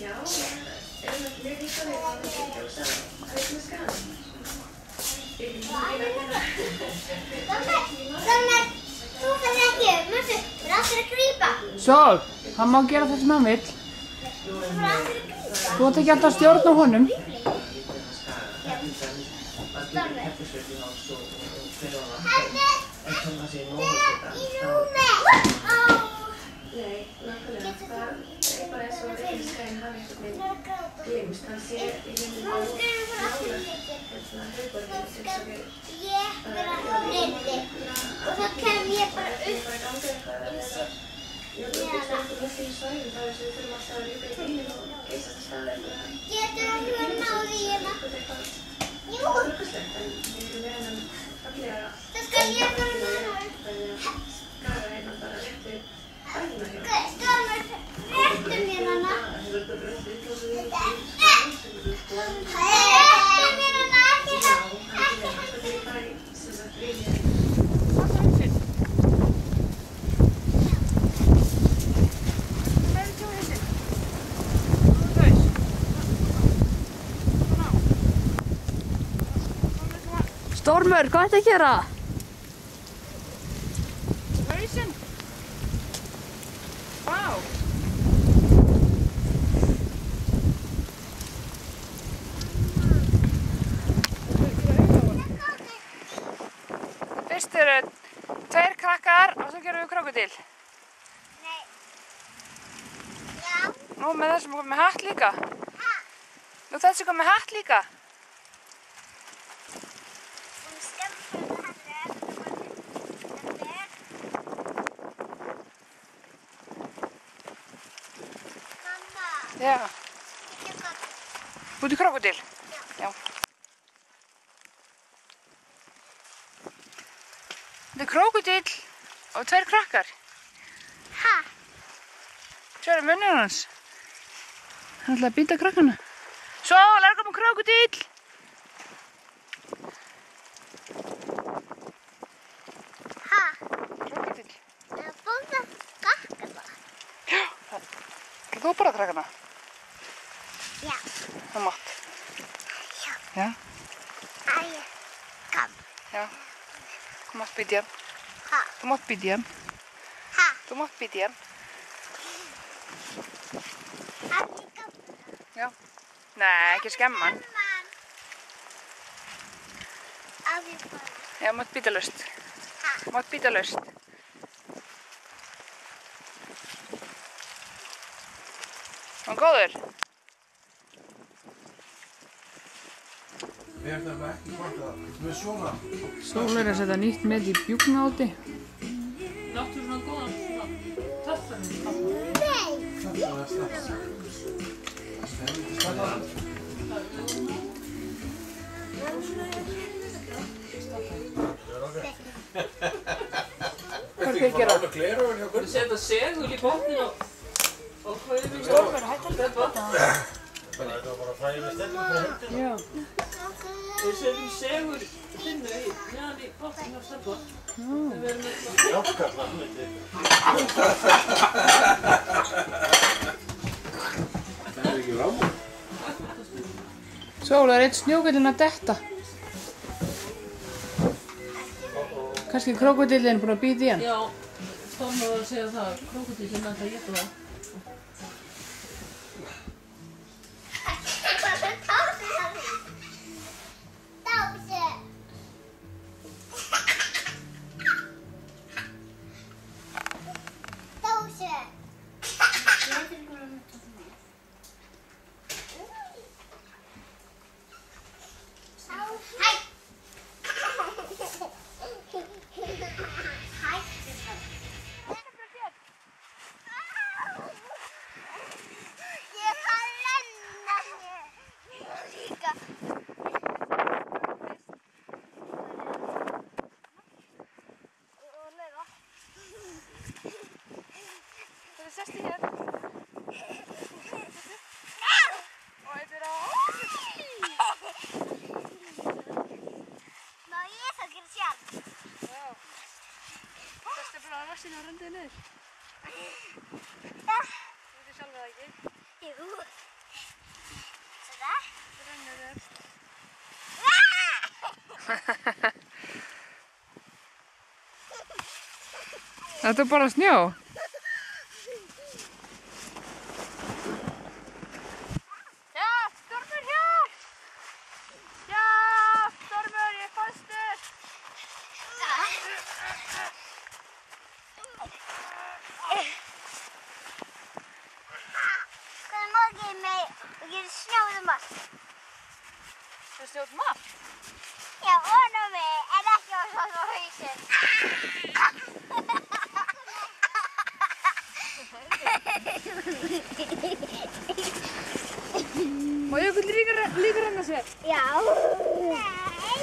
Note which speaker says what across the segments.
Speaker 1: Já, er með mjög líka við að það er ljósa að það er. Ég er ekki að
Speaker 2: Þannig, þú fyrir ekki mjög fyrir, fyrir allir að grípa.
Speaker 3: Sól, hann má gera það sem hann vill.
Speaker 2: Fyrir allir að grípa.
Speaker 3: Þú ætti ekki alltaf að stjórna honum.
Speaker 2: Henni, í rúmi. Ó,
Speaker 1: Nei, nákvæmlega. Það er bara eins og ekki skæðin hafi einhvern veginn glimst. Hann sé í rauninni
Speaker 2: nú
Speaker 1: á
Speaker 2: skulum við allir
Speaker 1: nála
Speaker 2: ekki.
Speaker 1: hérna höfborgin
Speaker 2: Nú
Speaker 1: sem
Speaker 2: skal
Speaker 1: við
Speaker 2: ég vera nýtti. Og þá kem ég bara upp.
Speaker 1: bara ganga eitthvað að vera Ég veit ekki hvað það er því svæðin þá þess að við þurfum alltaf að líka í bílinn og geisa til staða eitthvað
Speaker 2: Getur ekki verið náði í hérna.
Speaker 1: eitthvað
Speaker 2: Jú,
Speaker 1: fólkuslegt en við erum með hennan fallega
Speaker 2: þá skal ég bara náða upp.
Speaker 1: þannig að skara hérna bara rétt við bænina hjá
Speaker 2: Stormur, réttu mér hana. Réttu mér hana, ekki það. Ekki það.
Speaker 1: Þetta er bara í sem sagt við
Speaker 3: Stormur, hvað ætti að gera? Hausinn. Vá. Fyrst eru tveir krakkar og svo gerum við krokodil.
Speaker 2: Nei. Já.
Speaker 3: Nú með þessum komið með hatt líka.
Speaker 2: Ha.
Speaker 3: Nú þessi komið með hatt líka.
Speaker 2: Hún skemmtir þetta er. Mamma,
Speaker 3: Já.
Speaker 2: gott.
Speaker 3: Búti krokodil. Já. Þetta er krokodil og tveir krakkar. Svo er munnur hans. Hann ætlaði að býta krakkana. Svo, er komið krokodil.
Speaker 2: Ha.
Speaker 3: Krokodil.
Speaker 2: Það er búin að skakka það.
Speaker 3: Já. Það þú bara krakkana. Það mátt.
Speaker 2: Já.
Speaker 3: Já.
Speaker 2: Æ, kom.
Speaker 3: Já. Þú mátt býta hann.
Speaker 2: Ha.
Speaker 3: Þú mátt býta hann.
Speaker 2: Ha.
Speaker 3: Þú mátt býta hann.
Speaker 2: Ekki kom.
Speaker 3: Já. Nei, ekki skemma hann.
Speaker 2: Því bara.
Speaker 3: Já, mátt býta löst.
Speaker 2: Ha.
Speaker 3: Mátt býta löst. Hann góður.
Speaker 4: Við erum þetta ekki hvort að með svona
Speaker 3: Sól er að setja nýtt með í bjúknáti.
Speaker 5: Láttu svona góðan töffar.
Speaker 4: Það.
Speaker 3: Hvað er þið að gera?
Speaker 5: Þú setja segul í botnin og og hvað er
Speaker 3: að þetta.
Speaker 4: Það er bara fræðið stendur fyrir hendina.
Speaker 3: Já.
Speaker 5: Við setjum segul þinnu í neðan í botnin á stefna. Við verðum eitthvað
Speaker 4: Jákar það myndi. Það er ekki rámur.
Speaker 3: Sól, er eitt snjókvillin að detta. Kannski krokodillin búin að býta í hann.
Speaker 5: Já, Storm var að segja það, krokodillin ætla að geta það.
Speaker 2: sestu
Speaker 3: hér og ég byrja Ná ég það gerir sjálf Sestu bara á vassinu og röndiði niður Þú veitir sjálf það
Speaker 1: ekki? Jú Svona Þú rönnur þér Þetta er bara snjó?
Speaker 3: Þú snjóðum allt?
Speaker 1: Já, onum mig, en ekki á svona hausinn.
Speaker 3: Má ég okkur líka renna sér?
Speaker 1: Já. Nei.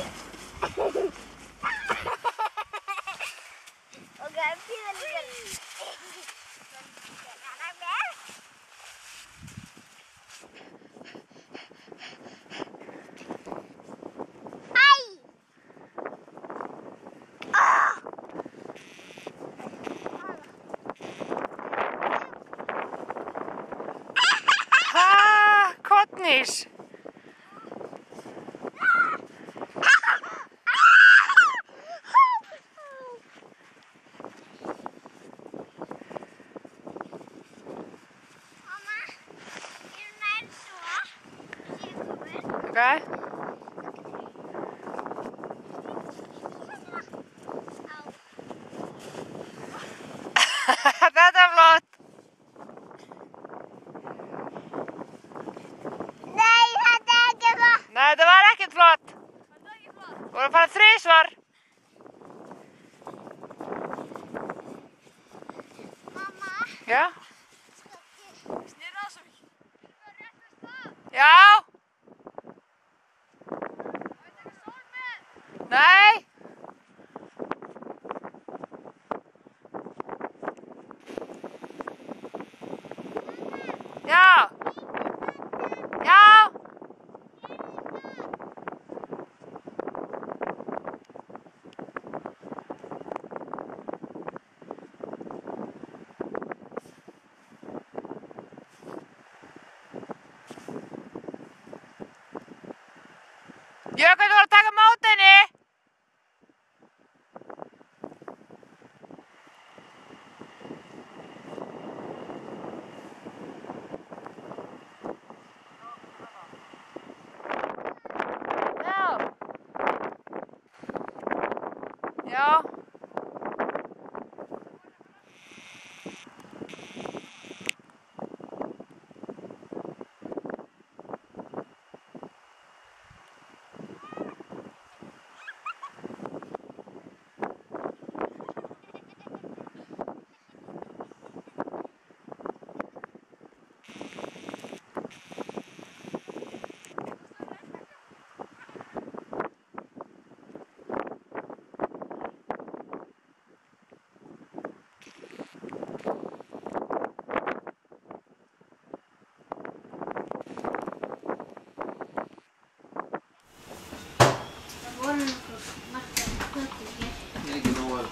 Speaker 1: Það
Speaker 3: voru
Speaker 1: nokkuð margar göttur hér.
Speaker 6: Ég er ekki nóg að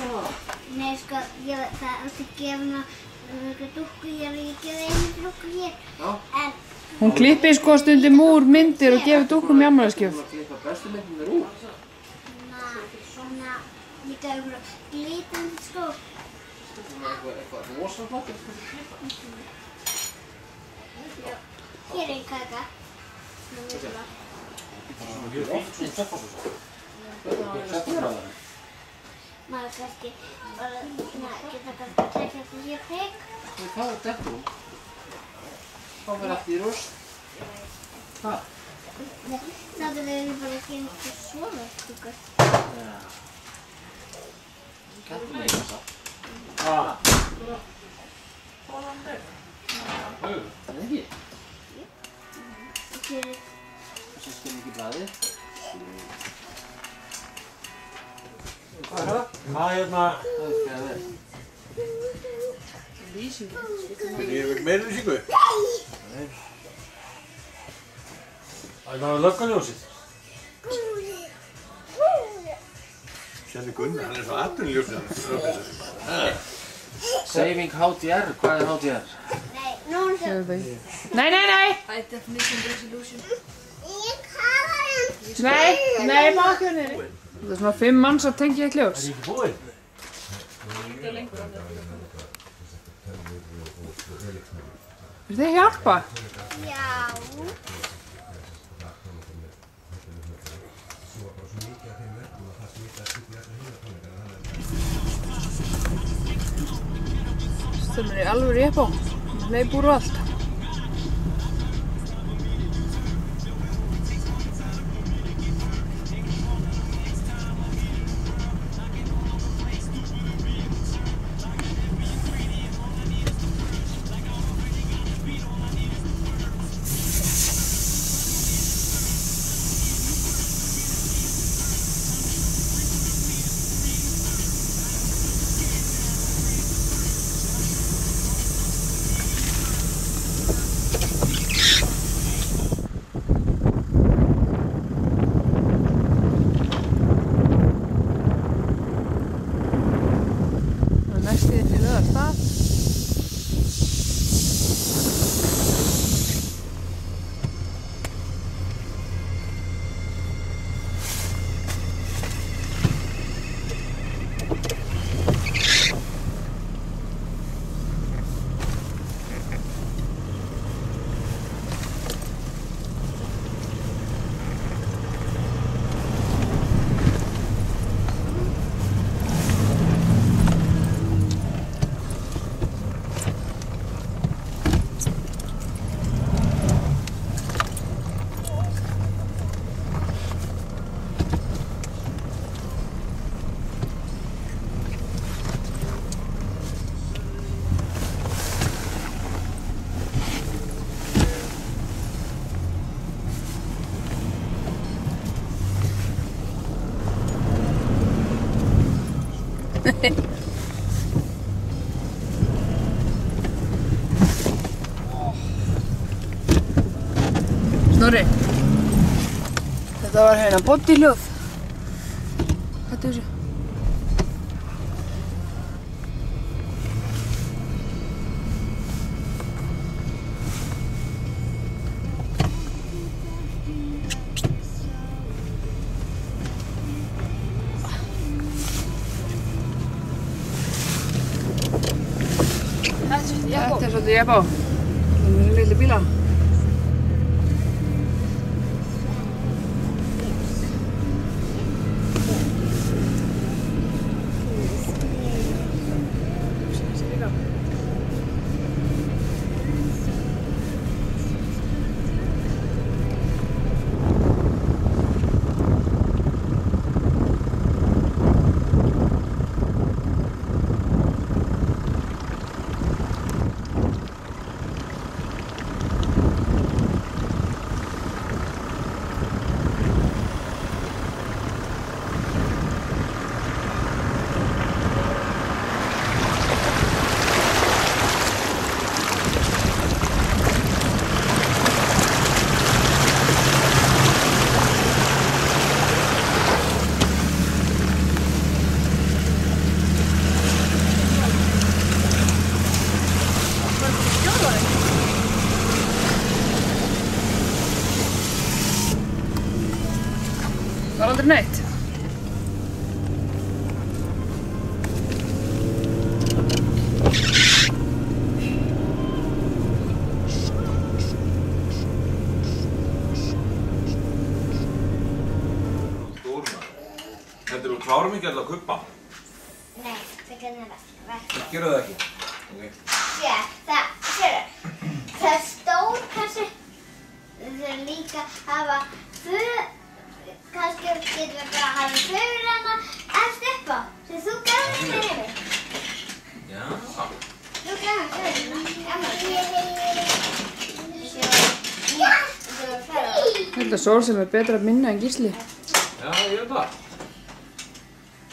Speaker 6: koma.
Speaker 1: Nei, sko, ég, það er alltaf gefna einhverja dúkku hér og ég gefi einu dúkku hér.
Speaker 6: Já.
Speaker 1: En,
Speaker 3: Hún klippi sko stundum úr myndir og gefur dúkum í ammæðaskjöf.
Speaker 6: Þú að klippa bestu myndir út.
Speaker 1: na, svona, ég gaf einhverja glitandi skó.
Speaker 6: Svona eitthvað, eitthvað rosa flott.
Speaker 1: Hér er einn kaka. Svona mikilvægt.
Speaker 6: Svona mjög fínt. Svona töff og svo. Þetta er það.
Speaker 1: Maður kannski bara, na, geta kannski tekið þetta hér.
Speaker 6: Þú þá er þetta hún. Þá verður allt í rúst. Hvað?
Speaker 1: Getur við bara að gera eitthvað svona dúkkur.
Speaker 6: Já. Kættum við það. Hvað? Það er ekki.
Speaker 1: Og hér er
Speaker 6: Þessi skil ekki blæði.
Speaker 7: Hvað er það? Hvað er hérna?
Speaker 6: Það er ekki að vera.
Speaker 7: Ég vil meira lýsingu. Það er náttúrulega löggaljósið. Sérni Gunnar, hann er svo atvinnuljósið.
Speaker 6: Saving HDR, hvað er HDR?
Speaker 1: Nei, nú er þetta.
Speaker 3: Nei, nei, nei.
Speaker 8: High definition resolution.
Speaker 3: Nei, nei, bakjörnir. Það er svona fimm manns að tengja eitt ljós.
Speaker 7: Það er ekki búinn.
Speaker 3: Er þið að hjálpa?
Speaker 1: Já.
Speaker 3: Það er alveg rétt á. Leip úr og allt. Næstu í Þetta var hérna bodyljóð. Hættu þessu. Þetta er svolítið ég bá. Það er litli bíla. Var aldrei neitt.
Speaker 7: Stór maður. Þetta er þú klárum ekki alltaf að kuppa.
Speaker 1: Nei, það kannir ekki.
Speaker 7: Gerðu það ekki? Ok.
Speaker 1: Sér, það, sér, það er stór kassi. Það er líka að hafa föð, kannski getur við bara að hafa föður hana eftir upp á, sem þú gafði mér yfir.
Speaker 7: Já.
Speaker 1: Þú mér föður hana, fæða.
Speaker 3: Ég held að Sól sem er betra að minna en Gísli.
Speaker 7: Já, ég veit það.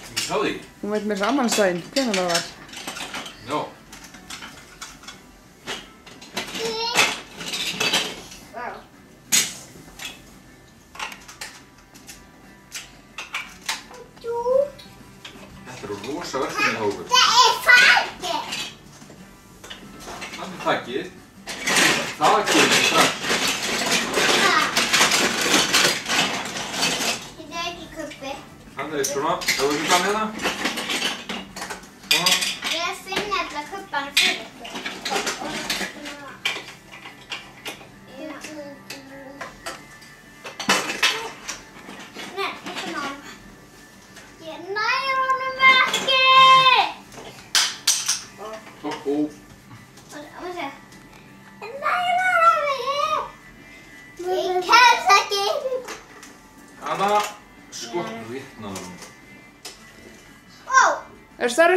Speaker 7: Ég sá því.
Speaker 3: Hún veit mér samanstæðin, hvernig það var.
Speaker 1: Er ekki kuppi.
Speaker 7: Þannig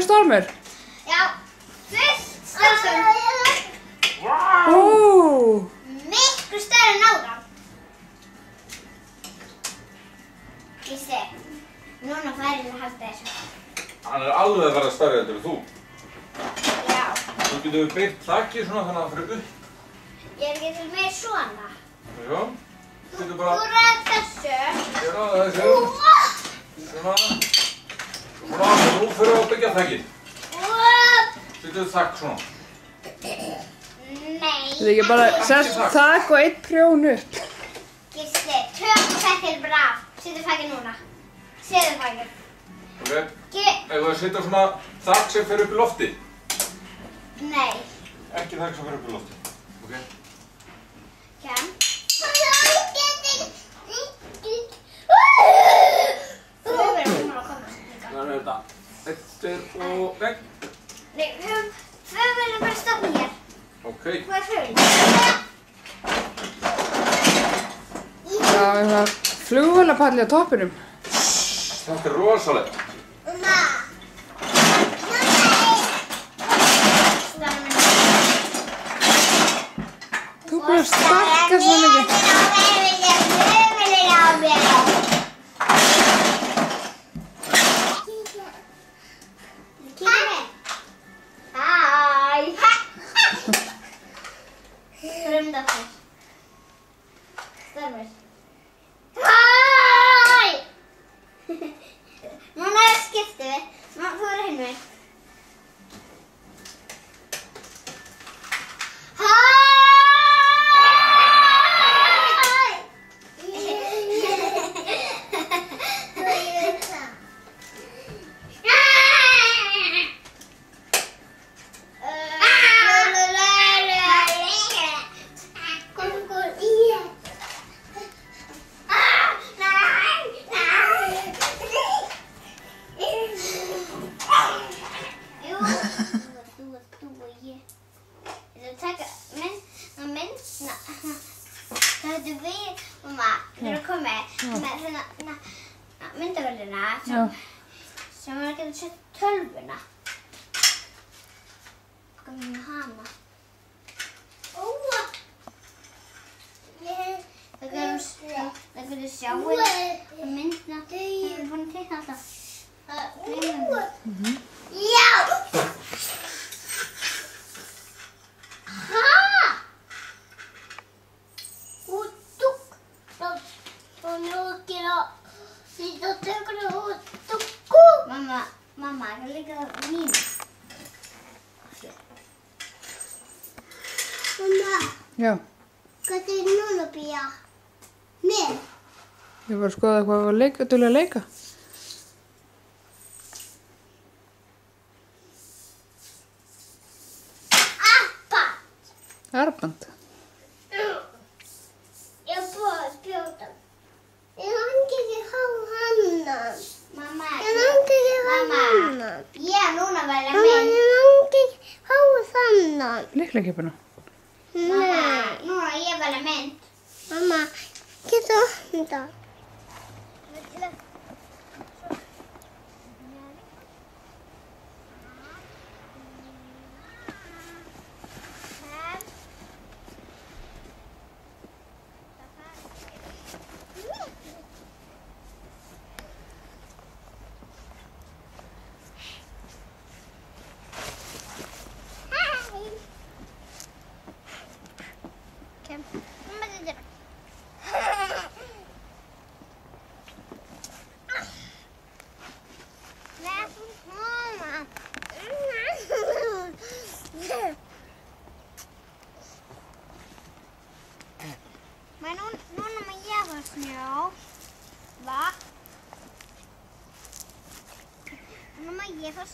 Speaker 1: stormur?
Speaker 2: Já, fullt.
Speaker 1: Ó,
Speaker 2: Miklu stærri en áðan. Gísli, núna færi við að halda þessu.
Speaker 7: Hann er alveg að vera stærri heldur en þú.
Speaker 2: Já,
Speaker 7: Þú getur beitt þakkið svona þannig að það fyrir upp.
Speaker 2: ég er ekki til með svona.
Speaker 7: Já. Þú getur
Speaker 2: Þú
Speaker 7: bara
Speaker 2: ræð þessu.
Speaker 7: gera þessu. Svona. Svona, og nú fyrir að byggja þakkið.
Speaker 2: Upp.
Speaker 7: Settu þakk svona.
Speaker 2: Nei.
Speaker 1: er ekki bara sest þak og eitt prjón upp.
Speaker 2: Gísli, tökum þetta er bara af. Settu fækir núna. Settu fækir.
Speaker 7: Ok. Ef þú setja svona þakk sem fyrir upp í lofti.
Speaker 2: Nei.
Speaker 7: Ekki þakk sem fyrir upp í lofti. Ok.
Speaker 2: Kem. Þú verður búin að koma
Speaker 7: er þetta. Eittir og vegg.
Speaker 2: Nei, við höfum, við viljum bara stoppa hér.
Speaker 7: Ok.
Speaker 2: Hvað er?
Speaker 1: Já, það er flugvölapalli á toppinum.
Speaker 7: Þetta er rosalegt.
Speaker 2: Mamma.
Speaker 1: Þú búin að stakka svo mikið.
Speaker 2: Það getur sjáið myndna, það er búin að tekna alltaf. Já! Ha! Og dukk. Og nú gera þetta tökur og dukku. Mamma, mamma, það er líka mín. Mamma,
Speaker 1: Já,
Speaker 2: hvað er núna býja? Mér?
Speaker 1: ég var að skoða hvað var leika, til að leika.
Speaker 2: Appa!
Speaker 1: Arband.
Speaker 2: Ég er búin að spjóta. Ég langi ekki að hafa hannan. Mamma, ég langi ekki að hafa hannan. Ég er núna að velja minn. Mamma, ég langi ekki að hafa hannan.
Speaker 1: Líkleikipuna.
Speaker 2: Mamma, núna ég að velja minn. Mamma, getur þetta? Kem.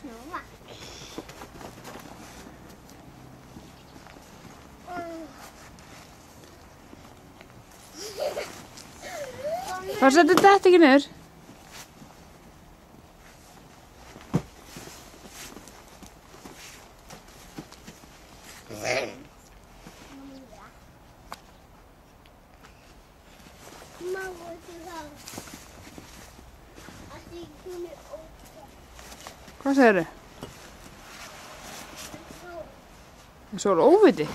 Speaker 2: Hva?
Speaker 1: Hvað setur þetta ekki niður? Hvað segir þið?
Speaker 3: Það er svo óviti.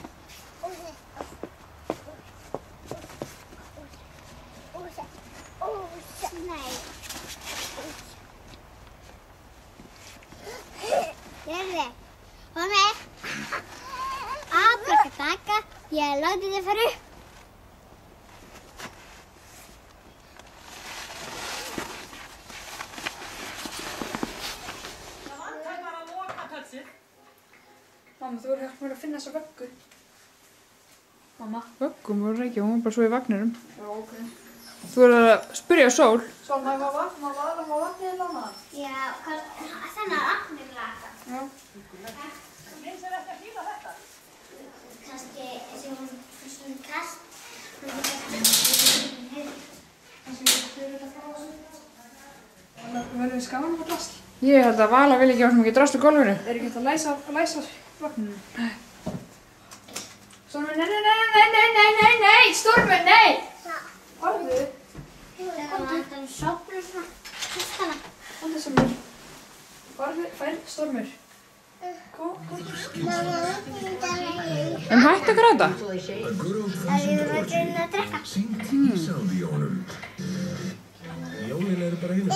Speaker 3: bara svo í vagninum.
Speaker 8: Já, ok.
Speaker 3: Þú verður að spyrja Sól.
Speaker 8: Sól, maður var vatn, maður var vatn, maður var vatn eða lana?
Speaker 1: Já, þannig að afnum laka.
Speaker 8: Já.
Speaker 1: Þú minnst þér eftir að hýla þetta? Kanski, þessi hún, þessi hún kast, hún er ekki að hýla.
Speaker 8: Kanski þú verður að fá þessu. Verður þið skamlega drasl?
Speaker 3: Ég held að Vala vil ekki átt mikið drasl í golfinu.
Speaker 8: Er ekki hægt að læsa, læsa vagninum? Nei. Stormur, nei, nei, nei, nei, nei, nei, nei, Stormur, nei! Orðu.
Speaker 1: Þegar vantar um sopnum svona. Hústana.
Speaker 8: Vantar Stormur. Orðu, fær, Stormur.
Speaker 3: En hætti að gráta?
Speaker 1: Það er verið að drekka.
Speaker 7: Jólin eru bara hinn.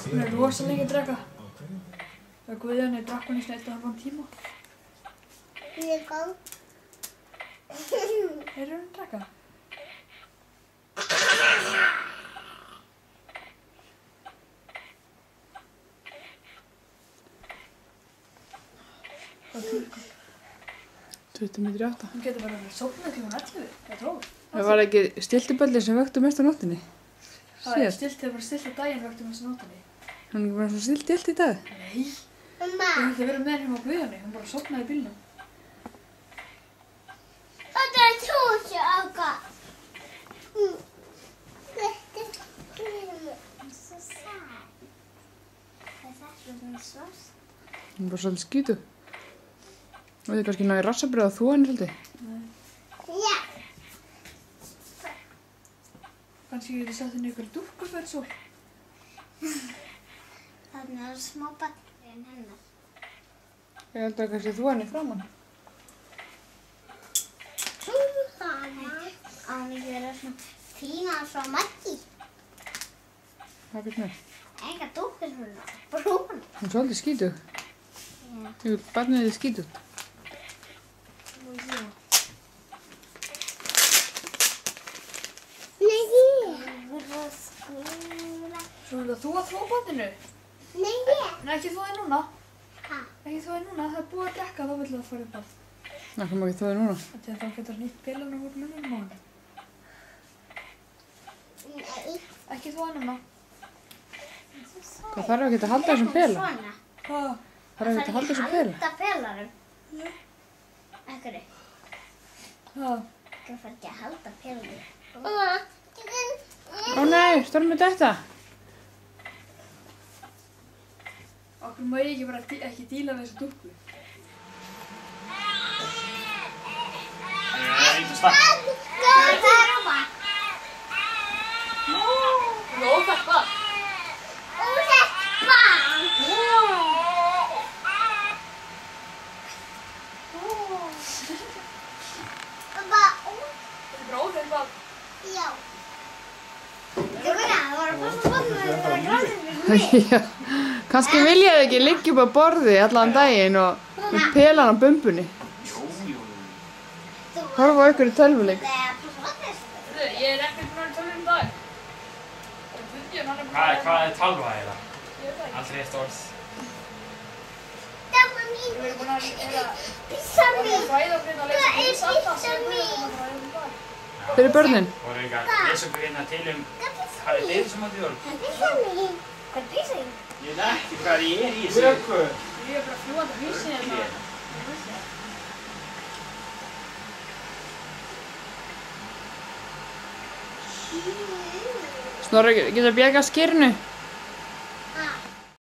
Speaker 1: Það er
Speaker 7: rosalega að
Speaker 8: drekka. Það er guðan að drakka hún í snett og hafa hann tíma.
Speaker 1: Ég er góð.
Speaker 8: Heyrðu hún draka?
Speaker 3: Tutum yfir átta.
Speaker 8: Hún getur bara verið sóknuð kl. 11, eða 12.
Speaker 3: Það var ekki stiltiböllir sem vöktu mest á nóttinni?
Speaker 8: Það
Speaker 3: var
Speaker 8: stilt, það var stilt á daginn vöktu mest á
Speaker 3: nóttinni. Hún er ekki bara svona stilt í allt í dag?
Speaker 8: Nei. Hún hefði verið með henni á guðunni, hún bara
Speaker 1: sóknaði bílunum. Svona svart.
Speaker 3: Hann er bara svolítið skýtu. Og þið kannski náði rassabröð á þú hann svolítið.
Speaker 1: Já.
Speaker 8: Kannski getur sett henni ykkur dúkkuferð svo.
Speaker 1: Þannig er smá batteri en hennar.
Speaker 3: Ég held að kannski þú hann í framann.
Speaker 1: Þannig. Á hann ekki vera svona fína svo Maggi.
Speaker 3: Það er með.
Speaker 1: Enga dúkur svona, brún.
Speaker 3: Hún er svolítið skítug.
Speaker 1: Já.
Speaker 3: Þú, barnið er skítug. Já.
Speaker 1: Nei, ég.
Speaker 8: Svona, þú að þvó botinu?
Speaker 1: Nei, ég.
Speaker 8: Nei, ekki þvóði núna?
Speaker 1: Hva?
Speaker 8: Ekki þvóði núna, það er búið að dekka, þá vilja það fara upp á.
Speaker 3: Nei, það má ekki þvóði núna.
Speaker 8: Það er þá getur nýtt bílunar úr munum og hann.
Speaker 1: Nei.
Speaker 8: Ekki þvóði núna?
Speaker 3: Hvað þarf ekki að halda þessum pela? Þarf ekki að halda þessum pela?
Speaker 1: Halda pelarum. Ekkur.
Speaker 8: Hvað?
Speaker 1: Það fær ekki að halda pelarum.
Speaker 3: Ó nei, stormið þetta.
Speaker 8: Okkur má ég ekki bara ekki díla við þessu dúkku.
Speaker 1: Það er
Speaker 3: Kanski vilja þau ekki liggja upp á borði allan daginn og pela hann á bumbunni. Horfa okkur í tölvuleik.
Speaker 8: Ég er ekki búin að tölva um dag.
Speaker 9: Hvað er tölva eða? Alltaf eitt orð.
Speaker 1: Það
Speaker 8: er pizza
Speaker 1: mín. Það er pizza mín.
Speaker 9: Þeir eru börnin. Það er
Speaker 1: pizza mín. Hvað er pissa mín?
Speaker 9: Ég veit ekki hvað ég er í þessu. Vöku.
Speaker 8: Ég er bara fljúandi húsi hérna.
Speaker 3: Snorri, getur að bjega skýrnu?